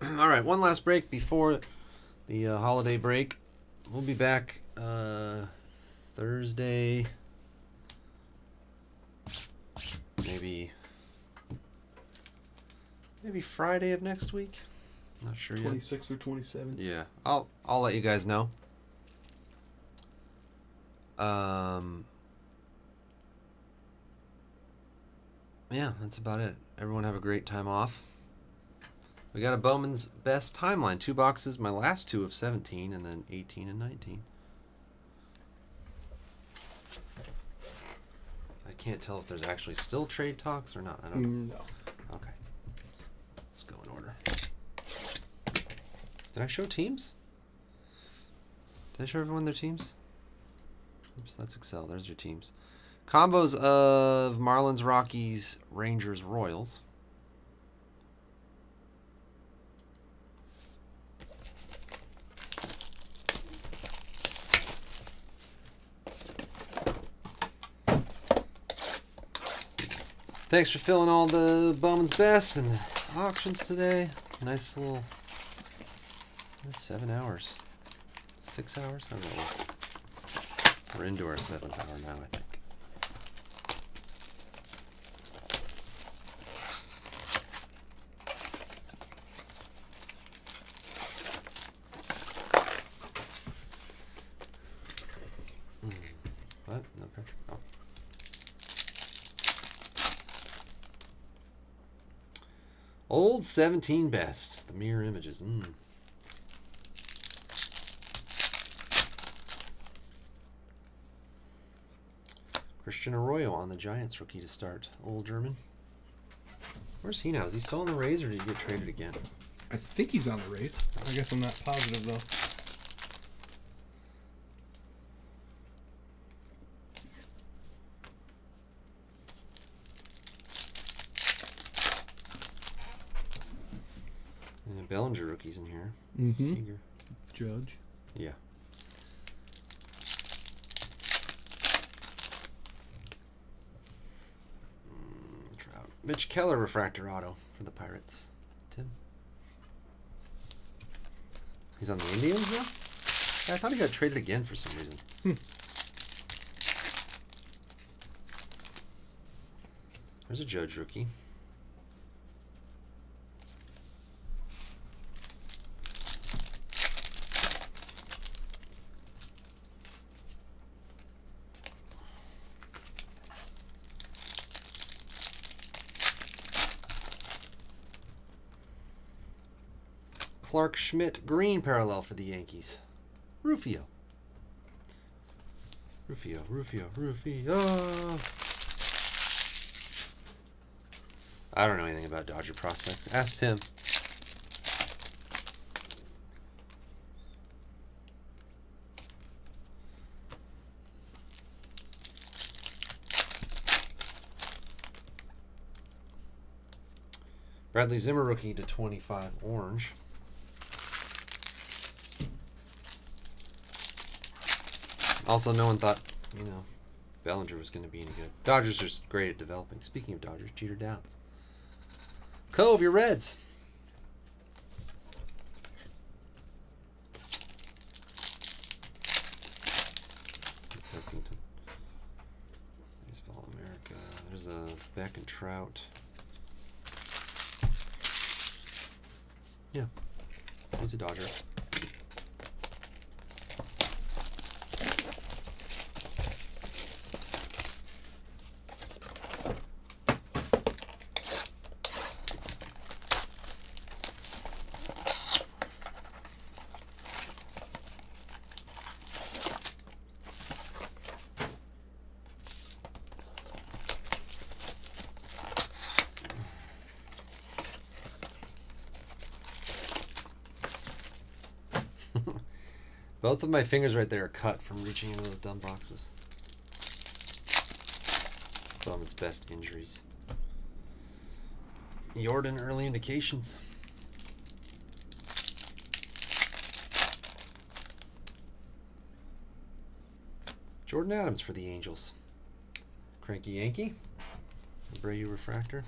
All right, one last break before the uh, holiday break. We'll be back uh, Thursday. Maybe. Maybe Friday of next week. Not sure yet. 26 or 27. Yeah, I'll I'll let you guys know. Um. Yeah, that's about it. Everyone have a great time off. We got a Bowman's best timeline. Two boxes, my last two of 17, and then 18 and 19. I can't tell if there's actually still trade talks or not. I don't Mm, no. Okay. Let's go in order. Did I show teams? Did I show everyone their teams? Oops, that's Excel. There's your teams. Combos of Marlins, Rockies, Rangers, Royals. Thanks for filling all the Bowman's best and auctions today. Nice little seven hours. Six hours? I don't know. We're into our seventh hour now, I think. Hmm. What? No pressure. Oh. Old 17 best. The mirror images. Mm. Christian Arroyo on the Giants rookie to start. Old German. Where's he now? Is he still on the Rays or did he get traded again? I think he's on the Rays. I guess I'm not positive, though. And a Bellinger rookie's in here. Mhm. Seager. Judge. Yeah. Mm, Trout. Mitch Keller refractor auto for the Pirates. Tim. He's on the Indians now? Yeah, I thought he got traded again for some reason. Hmm. There's a Judge rookie. Schmidt green parallel for the Yankees. Rufio. Rufio, Rufio, Rufio. I don't know anything about Dodger prospects. Ask Tim. Bradley Zimmer rookie to 25 orange. Also, no one thought, you know, Bellinger was going to be any good. Dodgers are great at developing. Speaking of Dodgers, Jeter Downs. Cove, your Reds. Baseball America. There's a Beck and Trout. Yeah. He's a Dodger. Both of my fingers right there are cut from reaching into those dumb boxes. Bowman's best injuries. Jordan early indications. Jordyn Adams for the Angels. Cranky Yankee. Abreu refractor.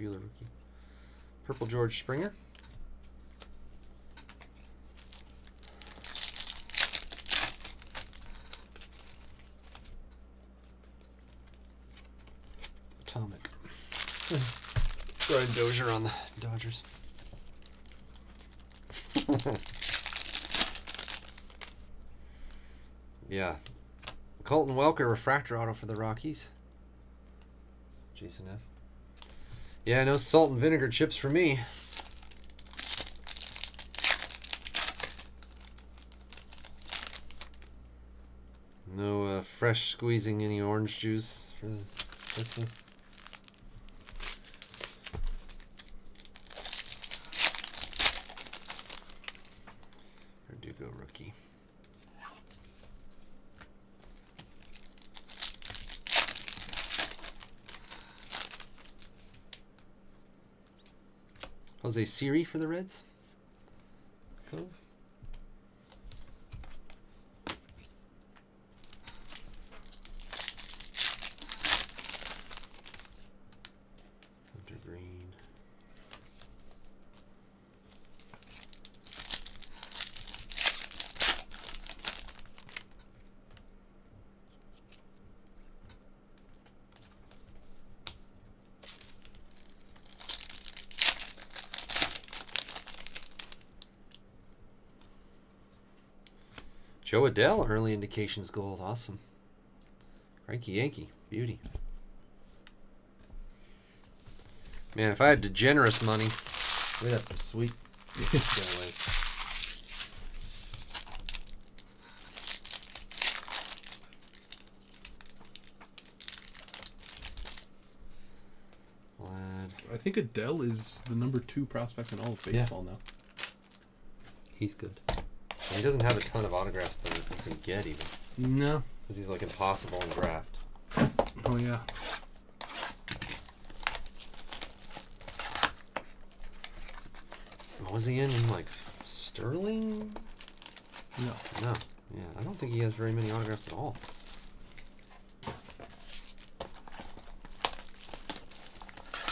Buehler rookie. Purple George Springer. Atomic. Brian Dozier on the Dodgers. yeah. Colton Welker refractor auto for the Rockies. Jason F. Yeah, no salt and vinegar chips for me. No uh, fresh squeezing any orange juice for Christmas. Verdugo rookie. Jose Siri for the Reds. Cove. Hunter Greene. Jo Adell, early indications gold. Awesome. Frankie Yankee, beauty. Man, if I had degenerous money, we'd have some sweet giveaways. Glad I think Adell is the number two prospect in all of Yeah. baseball now. he's good. He doesn't have a ton of autographs that you can get even, No. because he's like impossible in draft. Oh yeah. What was he in? Like Sterling? No. No. Yeah, I don't think he has very many autographs at all.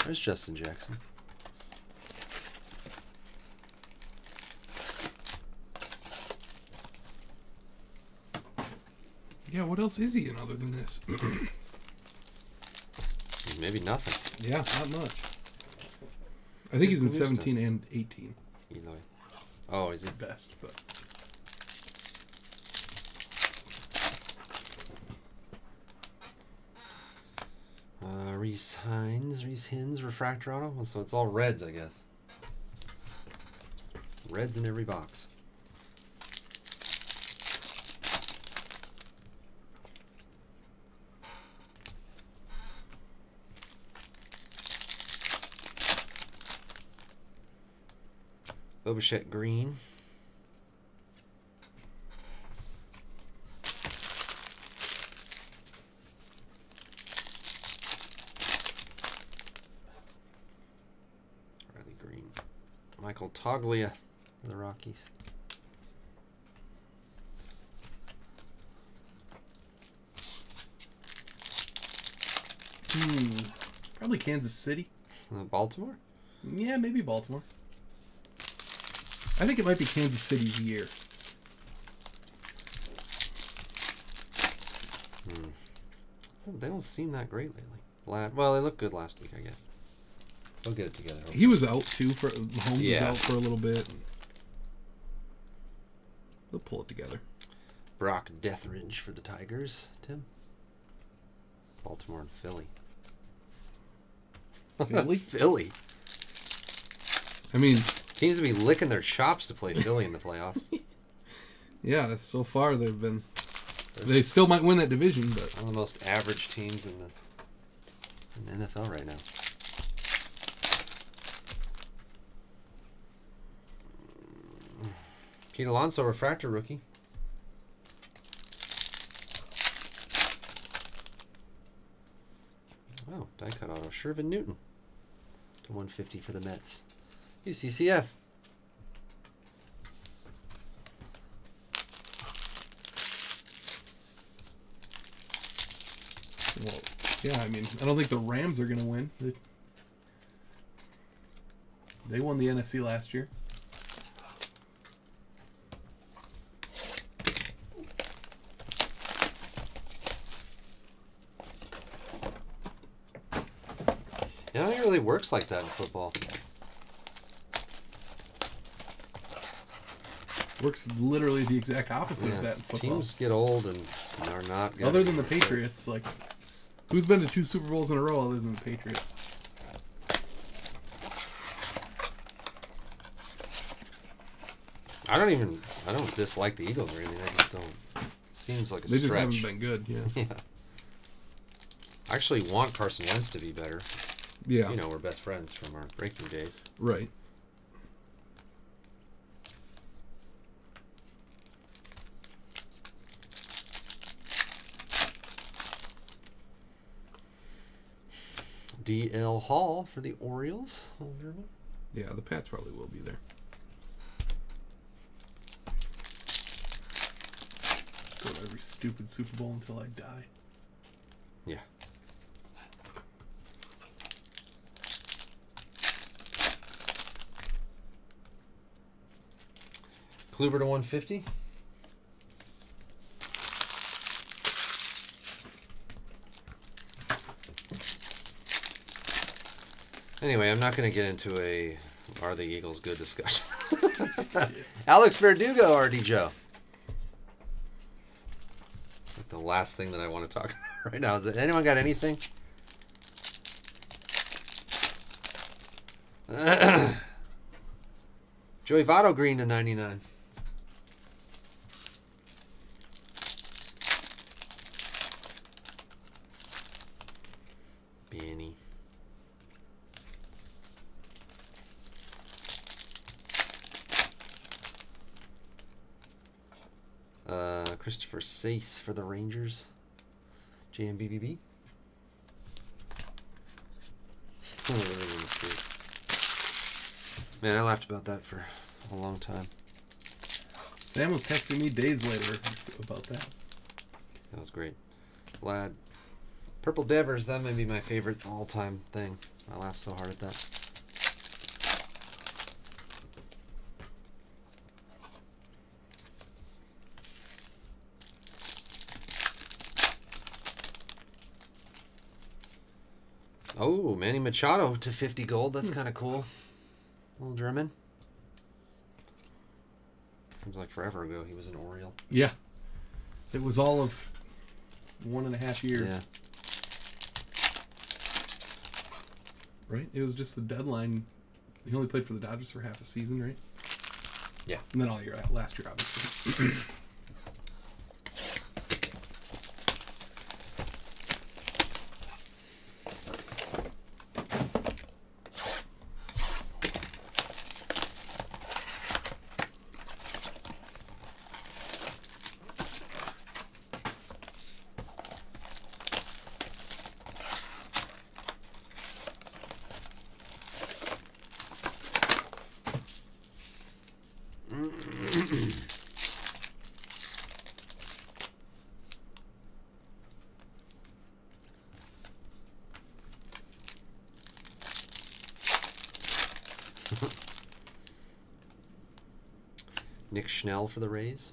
There's Justin Jackson. Yeah. What else is he in other than this? Maybe nothing. yeah, not much. I think he's in Who's the new 17 and 18 Eloy. Oh, is he? best, but Uh, Rece Hinds, Rece Hinds, refractor auto. So it's all reds, I guess. Reds in every box. Bo Bichette Green. Riley Greene. Michael Toglia the Rockies. hmm, probably Kansas City. Uh, Baltimore? Yeah, maybe Baltimore. I think it might be Kansas City's year. Hmm. They don't seem that great lately. La- well, they look good last week, I guess. They'll get it together. He was out too for Holmes Yeah. was out for a little bit. They'll pull it together. Brock Deatherage for the Tigers, Tim. Baltimore and Philly. Philly? Philly. I mean, Teams to be licking their chops to play Philly in the playoffs. yeah, so far they've been. They still might win that division, but One of the most average teams in the in the NFL right now. Pete Alonso, refractor rookie. Oh, die cut auto. Shervyen Newton. To 150 for the Mets. UCCF. well, yeah. I mean, I don't think the Rams are gonna win. They- They won the NFC last year. Yeah, I don't think it really works like that in football. Works literally the exact opposite Yeah, of that in football. teams get old and are not good. Other than the Patriots, like who's been to two Super Bowls in a row other than the Patriots? I don't even. I don't dislike the Eagles or anything. I just don't. It seems like a They stretch. just haven't been good. Yeah. Yeah. I actually want Carson Wentz to be better. Yeah. You know, we're best friends from our breaking days. Right. DL Hall for the Orioles. Yeah, the Pats probably will be there. Go to every stupid Super Bowl until I die. Yeah. Kluber to 150. Anyway, I'm not going to get into a are the Eagles good discussion. Alex Verdugo, RD Joe. Like the last thing that I want to talk about right now is it anyone got anything? Joey Votto green to 99. Christopher Seise for the Rangers. JMBBB. Oh, Man, I laughed about that for a long time. Sam was texting me days later about that. That was great. Vlad. Purple Devers, that may be my favorite all time thing. I laughed so hard at that. Oh, Manny Machado to 50 gold. That's hmm. kind of cool. Little German. Seems like forever ago he was an Oriole. Yeah. It was all of one and a half years. Yeah. Right? It was just the deadline. He only played for the Dodgers for half a season, right? Yeah. And then all year last year, obviously. Nick Schnell for the Rays.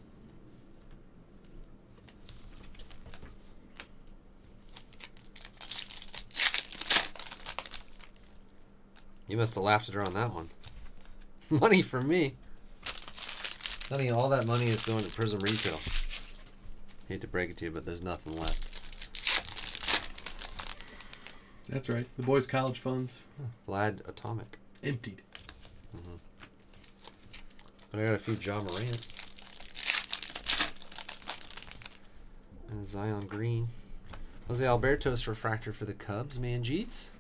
You must have laughed at her on that one. money for me. Honey, all that money is going to Prism Retail. Hate to break it to you, but there's nothing left. That's right. The boys' college funds Vlad Atomic. emptied. Mm-hmm. I got a few Ja Morants. And Zion Green. Jose Albertos refractor for the Cubs. Manjeets.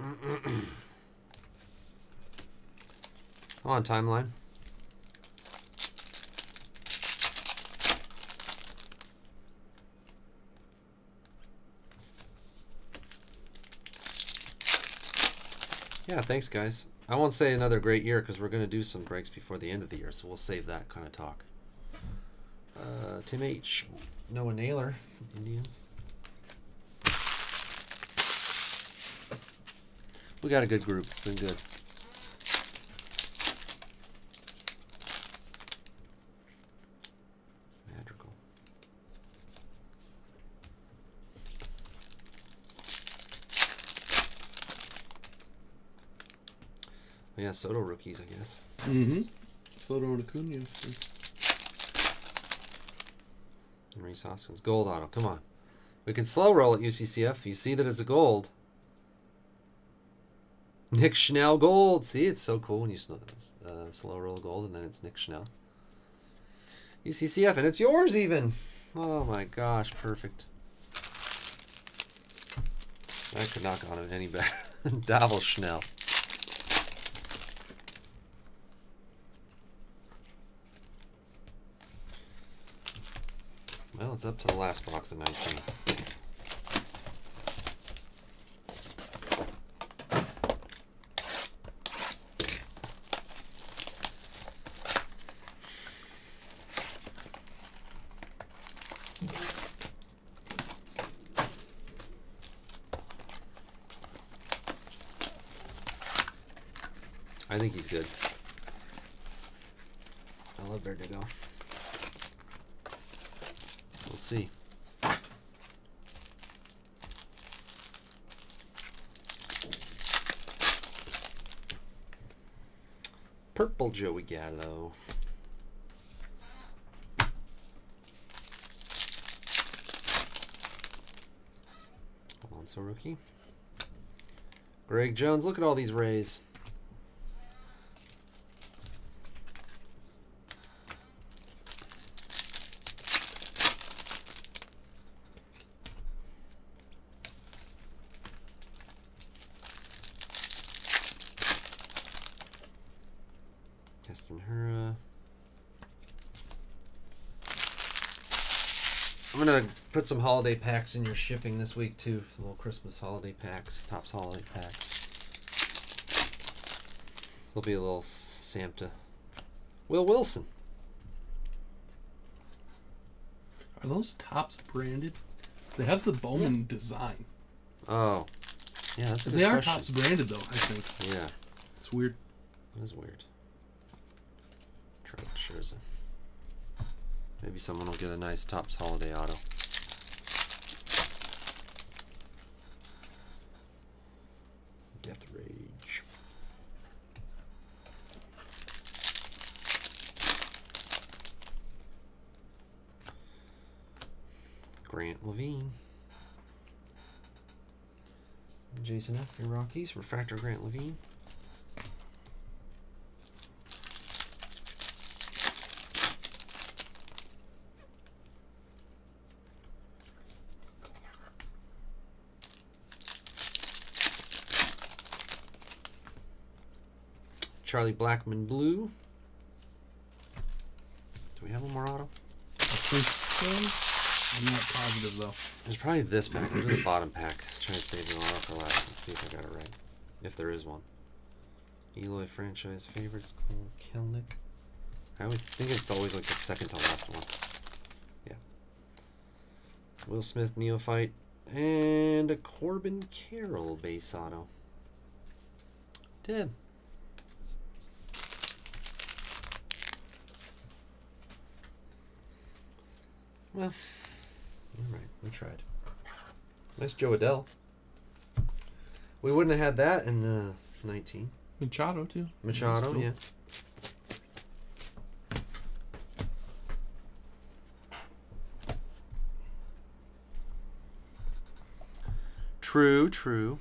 On timeline. Yeah, thanks guys. I won't say another great year because we're going to do some breaks before the end of the year, so we'll save that kind of talk. Uh, Tim H. Noah Naylor, Indians. We got a good group. It's been good. Magical. Oh, yeah, Soto rookies, I guess. Mm-hmm. Soto and Acuna. And Rhys Hoskins. Gold auto. Come on. We can slow roll at UCCF. You see that it's a gold. Nick Schnell gold. See, it's so cool when you slow, uh, slow roll gold and then it's Nick Schnell. UCCF, and it's yours even. Oh my gosh, perfect. I could not on it any better. Davil Schnell. Well, it's up to the last box of 19. I think he's good. I love Vertigo. See. Purple Joey Gallo. Alonso rookie. Greg Jones, look at all these Rays. Put some holiday packs in your shipping this week too. Little Christmas holiday packs, Topps holiday packs. There'll be a little Santa. Will Wilson. Are those Topps branded? They have the Bowman design. Oh, yeah, that's a good They are question. Topps branded though. I think Yeah, it's weird. that is weird. Trout Scherzer. Maybe someone will get a nice Topps holiday auto. Grant Lavigne. Jason F. Your Rockies. Refractor Grant Lavigne. Charlie Blackmon Blue. Do we have one more auto? I'm not positive though. There's probably this pack. I'll the bottom pack. Let's try to save the auto for last. Let's see if I got it right. If there is one. Eloy franchise favorites. Kelenic. I always think it's always like the second to last one. Yeah. Will Smith neophyte and a Corbin Carroll base auto. Tim. Well, all right, we tried. Nice Jo Adell. We wouldn't have had that in uh, 19. Machado too. Machado, Still. yeah. True, true.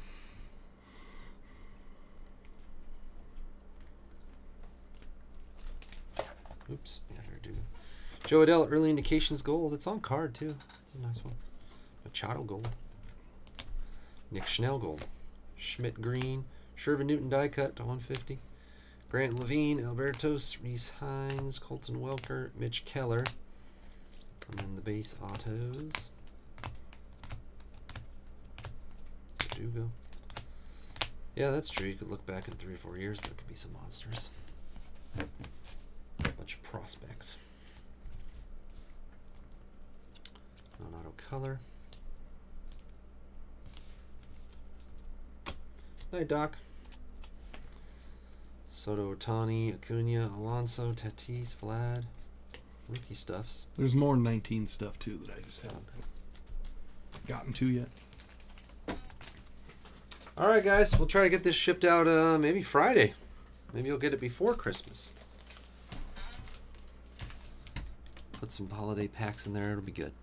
Oops, yeah, I do. Jo Adell, early indications gold. It's on card too. It's a nice one. Machado gold. Nick Schnell gold. Schmidt green. Shervyen Newton die cut to 150. Grant Lavigne, Albertos, Rece Hinds, Colton Welker, Mitch Keller. And then the base autos. Verdugo. Yeah, that's true. You could look back in three or four years. There could be some monsters. A bunch of prospects. Non-auto color. Night, Doc. Soto, Ohtani, Acuna, Alonso, Tatis, Vlad. Rookie stuffs. There's more 19 stuff too that I just haven't gotten to yet. All right, guys. We'll try to get this shipped out uh, maybe Friday. Maybe you'll get it before Christmas. Put some holiday packs in there. It'll be good.